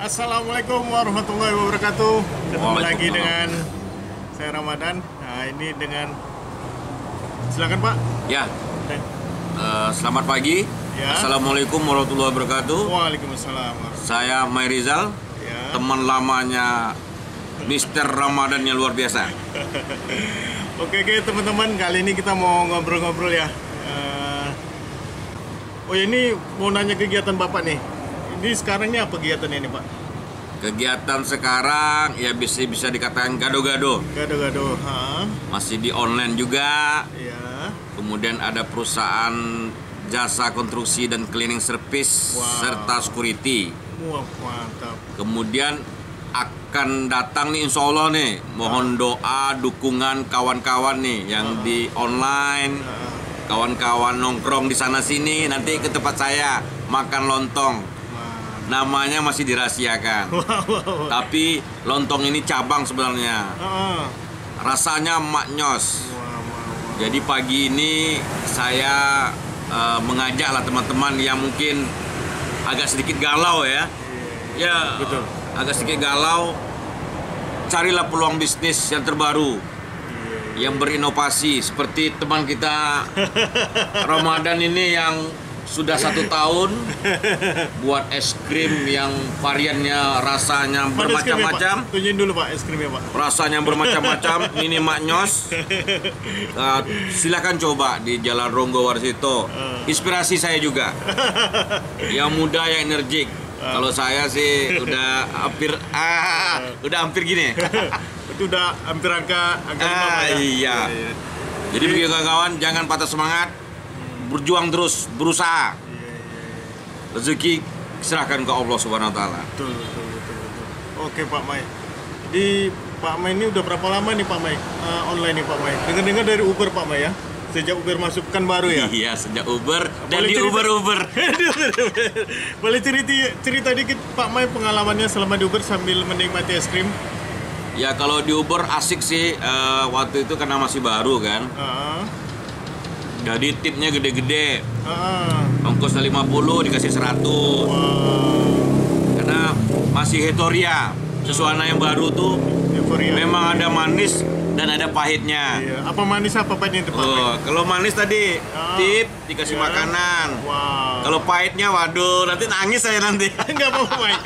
Assalamualaikum warahmatullahi wabarakatuh. Ketemu lagi dengan saya Ramadan. Nah, ini dengan silakan Pak. Ya, Eh, eh, selamat pagi. Ya. Assalamualaikum warahmatullahi wabarakatuh. Waalaikumsalam. Saya Mai Rizal, Ya. teman lamanya Mister Ramadan yang luar biasa. Oke oke teman-teman kali ini kita mau ngobrol-ngobrol ya. Eh, oh ini mau nanya kegiatan Bapak nih. Ini sekarang ini apa kegiatan ini Pak? Kegiatan sekarang ya bisa bisa dikatakan gado-gado. Gado-gado. Ha? Masih di online juga. Ya. Kemudian ada perusahaan jasa konstruksi dan cleaning service Wow. serta security. Wah mantap. Kemudian akan datang nih insya Allah nih mohon doa dukungan kawan-kawan nih yang di online Ah, kawan-kawan nongkrong di sana sini nanti ke tempat saya makan lontong. Namanya masih dirahasiakan. Tapi lontong ini cabang sebenarnya. Rasanya maknyos jadi pagi ini saya eh, mengajak lah teman-teman yang mungkin agak sedikit galau ya. Ya Betul. agak sedikit galau carilah peluang bisnis yang terbaru. Yang berinovasi seperti teman kita Ramadan ini yang sudah satu tahun buat es krim yang variannya rasanya krimnya, bermacam-macam? Tunjukin dulu Pak es krimnya Pak. rasanya bermacam-macam ini maknyos Uh, silakan coba di Jalan Ronggo Warsito. Inspirasi saya juga. Yang muda yang energik. Kalau saya sih udah hampir ah udah hampir gini. Itu udah hampir angka angka lima, ah Pak, ya? iya. Jadi bagi kawan-kawan jangan patah semangat berjuang terus berusaha Iya, iya, iya. rezeki serahkan ke Allah Subhanahu Wa Taala Betul, betul, betul, betul. Oke Pak Mai. Di Pak Mai ini udah berapa lama nih Pak Mai eh, online nih Pak Mai? Dengar-dengar dari Uber Pak Mai ya? Sejak Uber masuk kan baru ya? iya sejak Uber dan Boleh di cerita? Uber Uber Boleh cerita cerita dikit Pak Mai pengalamannya selama di Uber sambil menikmati es krim? ya kalau di Uber asik sih eh, waktu itu karena masih baru kan Ah, Jadi tipnya gede-gede. ah, Ongkosnya 50 dikasih 100. wow, Karena masih hetoria. Sesuatu yang baru tuh euforia. memang ada manis dan ada pahitnya. Iya. Apa manis apa pahitnya itu? Oh, kalau manis tadi Ah, tip dikasih iya. makanan. Wow. Kalau pahitnya waduh nanti nangis saya nanti. Enggak apa-apa.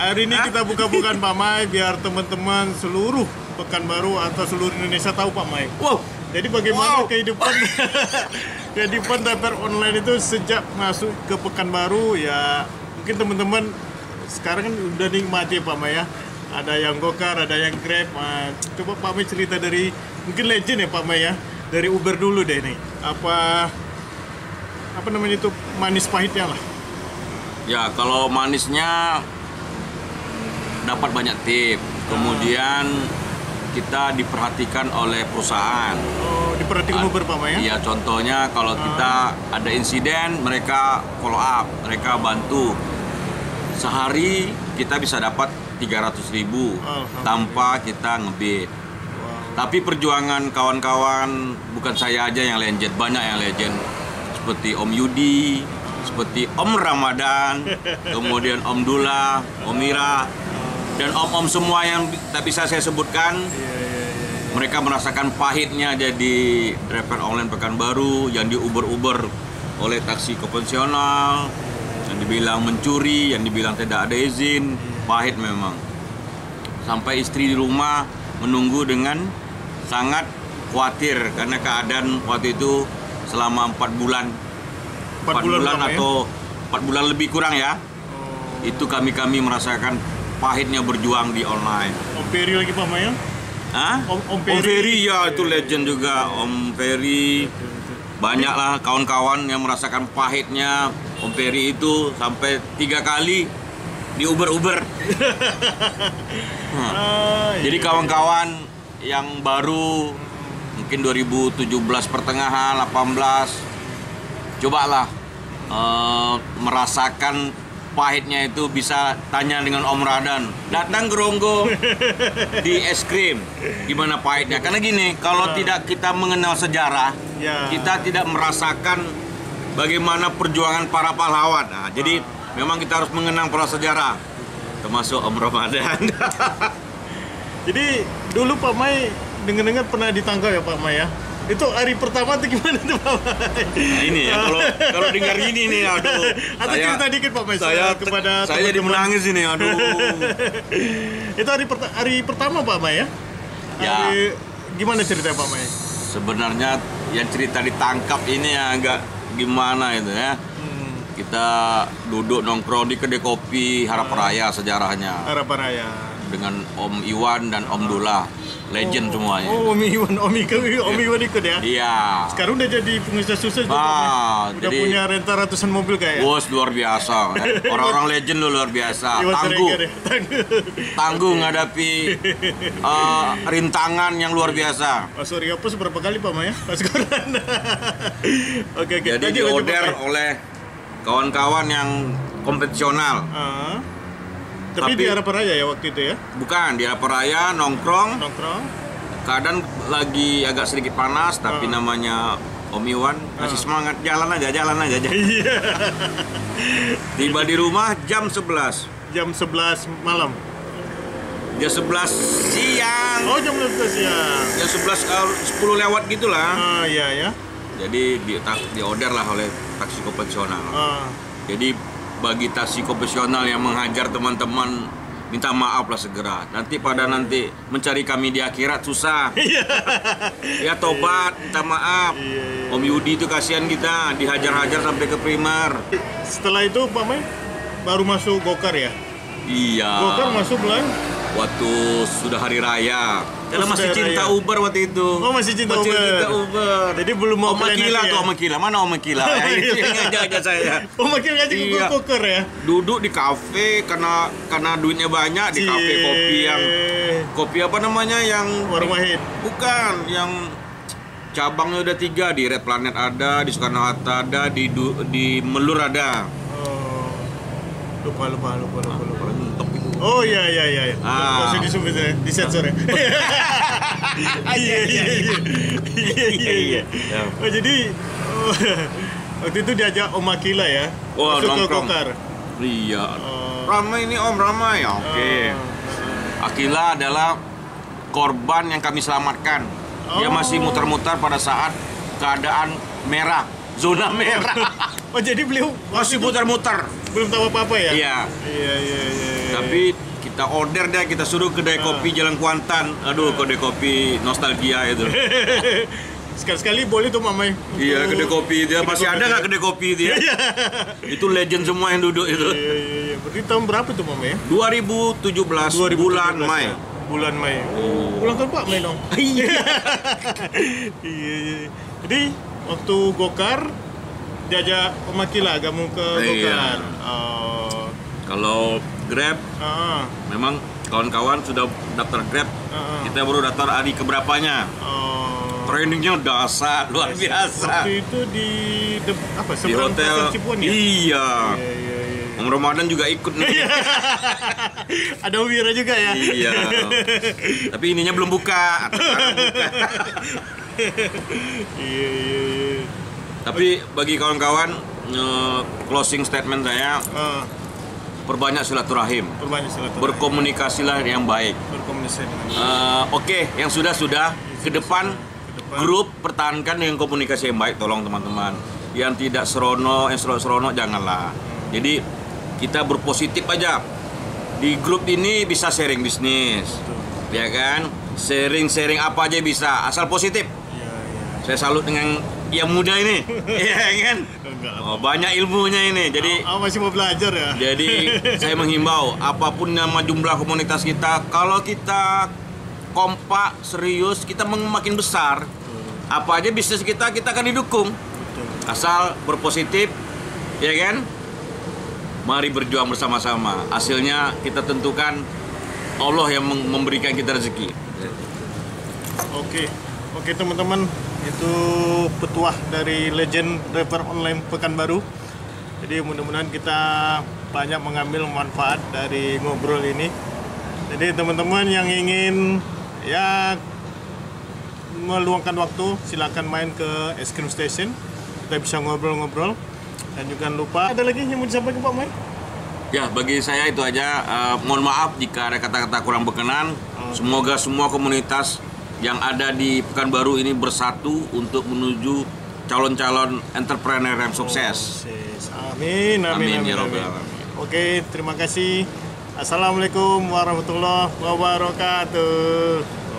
Hari ini kita buka-bukaan Pak Mai biar teman-teman seluruh Pekanbaru atau seluruh Indonesia tahu Pak Mai. Wow. Jadi bagaimana Wow. kehidupan kehidupan daftar online itu sejak masuk ke Pekanbaru ya mungkin teman-teman sekarang kan udah nikmati ya Pak Mai ya. Ada yang gokar, ada yang grab. Nah, coba Pak Mai cerita dari mungkin legend ya Pak Mai ya. Dari Uber dulu deh nih. Apa apa namanya itu manis pahitnya lah. Ya, kalau manisnya dapat banyak tip. Kemudian kita diperhatikan oleh perusahaan. Oh, diperhatikan Uber Pak ya. Iya, contohnya kalau kita ada insiden, mereka follow up, mereka bantu. Sehari kita bisa dapat 300.000 ribu tanpa kita ngebid. Wow. Tapi perjuangan kawan-kawan bukan saya aja yang legend, banyak yang legend. Seperti Om Yudi, seperti Om Ramadan, kemudian Om Dula, Om Mira, dan om-om semua yang tak bisa saya sebutkan Iya, iya, iya. mereka merasakan pahitnya jadi driver online Pekanbaru yang di Uber-Uber oleh taksi konvensional yang dibilang mencuri, yang dibilang tidak ada izin, pahit memang. Sampai istri di rumah menunggu dengan sangat khawatir karena keadaan waktu itu selama empat bulan, Empat bulan, berapa ya? atau empat bulan lebih kurang ya. Oh, Itu kami kami merasakan pahitnya berjuang di online. Om Peri lagi Pak Maya? Hah? Om- Om Om Ferry. Ferry ya itu legend juga Om Ferry banyaklah kawan-kawan yang merasakan pahitnya Om Ferry itu sampai tiga kali di Uber Uber. Ah, Jadi iya. kawan-kawan yang baru mungkin 2017 pertengahan 18 cobalah eh, merasakan pahitnya itu bisa tanya dengan Om Radan datang ke Ronggo di es krim gimana pahitnya karena gini kalau tidak kita mengenal sejarah Ya. kita tidak merasakan bagaimana perjuangan para pahlawan nah, jadi memang kita harus mengenang prasejarah termasuk Om Ramadan. Jadi dulu Pak Mai dengar-dengar pernah ditangkap ya Pak Mai ya? Itu hari pertama tuh gimana tuh Pak? Nah, ini ya kalau kalau dengar ini nih aduh. Atau cerita dikit Pak Mai saya kepada saya jadi menangis ini aduh. Itu hari, perta- hari pertama Pak Mai ya? Ya. Hari- gimana ceritanya Pak Mai? Sebenarnya yang cerita ditangkap ini ya agak gimana itu ya. Hmm, Kita duduk nongkrong di kedai kopi Harap Raya sejarahnya harapan raya. Dengan Om Iwan dan Om Dula, legend semuanya. Oh, Om Iwan, Om Iwan, Om Iwan ikut ya? Iya. Sekarang udah jadi pengusaha sukses Pak Mai. Ah, Udah jadi punya renta ratusan mobil kayak. bos luar biasa. Orang-orang legend lu luar biasa. Iwan Tangguh, ya? Tangguh. tangguh menghadapi eh, rintangan yang luar biasa. Pak Surya Pos berapa kali Pak Maya? Pas oke oke. Jadi dioder oleh kawan-kawan yang kompetisional. Ah. Tapi, Tapi- di Harapan Raya ya waktu itu ya Bukan di Harap Raya nongkrong, nongkrong. keadaan lagi agak sedikit panas, tapi Ah. namanya Om Iwan masih semangat jalan aja, jalan aja. jalan. Iya. Tiba di rumah jam 11. Jam 11 malam. Jam 11 siang. Oh jam 11 siang. Jam 11 eh, 10 lewat gitulah. Ah iya ya. Jadi di di order lah oleh taksi konvensional. Ah. Jadi bagi taksi konvensional yang menghajar teman-teman minta maaf lah segera. Nanti pada nanti mencari kami di akhirat susah. ya tobat, minta maaf. Iya, iya. Om Yudi itu kasihan kita dihajar-hajar sampai ke primer. Setelah itu Pak Mai baru masuk Gokar ya. Iya. Gokar masuk bulan. Waktu sudah hari raya. Karena Oh, masih cinta raya. Uber waktu itu. Oh, masih cinta masih Uber. cinta Uber. Jadi belum mau Om plan Akila nanti tuh ya? Om Akila. Mana Om Akila? Ya, itu yang ngajak-ngajak saya. Makin ngaji ke Iya. Gokar ya. Duduk di kafe karena karena duitnya banyak di kafe kopi yang kopi apa namanya yang Warung Wahid. bukan yang cabangnya udah tiga di Red Planet ada di Soekarno Hatta ada di Du- di Melur ada Oh. Lupa lupa lupa lupa lupa. Itu. Oh iya iya iya. iya. Ah. Nggak usah disebut ya, disensor ya. Ah, iya iya iya. Iya iya iya. Ya. Oh jadi oh, waktu itu diajak Om Akila ya. Wah, masuk ke. Gokar. Iya. Oh. Ramai ini Om ramai ya. Oke. Oh. Akila adalah korban yang kami selamatkan. Dia Oh. masih muter-muter pada saat keadaan merah, zona merah. Oh jadi beliau masih muter-muter. belum tahu apa apa ya? Iya. Iya iya iya. Iya. Tapi kita order deh, kita suruh kedai Ah. kopi Jalan Kuantan. Aduh, kedai kopi nostalgia itu. sekali-sekali boleh tuh mamai. iya, untuk- kedai kopi dia kedai masih kopi ada nggak kedai kopi dia? itu legend semua yang duduk itu. Iya iya iya. Berarti tahun berapa tuh mamai ya? 2017, bulan 2017 Mei. ya? Bulan Mei. Oh. Ulang tahun Pak Mei dong. Iya. iya, iya. Jadi waktu Gokar diajak Om Akila gabung ke Iya. Gokar. Oh. Kalau Grab Ah, memang kawan-kawan sudah daftar Grab. ah. Kita baru daftar hari keberapanya. Oh. Trainingnya dasar luar biasa. Waktu itu di de- apa Di hotel. Cipuan ya? Iya. Iya iya iya. Om Ramadan juga ikut nih. Ada Wira juga ya? iya. Tapi ininya belum buka. iya iya iya. Tapi bagi kawan-kawan eh, closing statement saya Ah, perbanyak silaturahim, perbanyak silaturahmi. berkomunikasilah yang baik. berkomunikasi dengan Eh, Oke, yang sudah sudah ke depan grup pertahankan dengan komunikasi yang baik, tolong teman-teman. Yang tidak serono, yang serono janganlah. Jadi kita berpositif aja. Di grup ini bisa sharing bisnis, ya kan? Sharing-sharing apa aja bisa, asal positif. Iya iya. Saya salut dengan yang muda ini, ya kan? Enggak. Oh, banyak ilmunya ini. Jadi Ah, masih mau belajar ya? jadi saya menghimbau apa pun nama jumlah komunitas kita, kalau kita kompak, serius, kita makin besar. Apa aja bisnis kita kita akan didukung. Betul. Asal berpositif, ya kan? Mari berjuang bersama-sama. Hasilnya kita tentukan Allah yang memberikan kita rezeki. Oke, oke teman-teman, itu petuah dari legend driver online Pekanbaru. Jadi mudah-mudahan kita banyak mengambil manfaat dari ngobrol ini. Jadi teman-teman yang ingin ya meluangkan waktu, silakan main ke es krim station. Kita bisa ngobrol-ngobrol. Dan juga jangan lupa ada lagi yang mau disampaikan Pak Mai? Ya, bagi saya itu aja. Eh, mohon maaf jika ada kata-kata kurang berkenan. Semoga semua komunitas yang ada di Pekanbaru ini bersatu untuk menuju calon-calon entrepreneur yang sukses. Sukses. Amin, amin, Amin, amin, ya amin. Alamin. Oke, terima kasih. Assalamualaikum warahmatullahi wabarakatuh.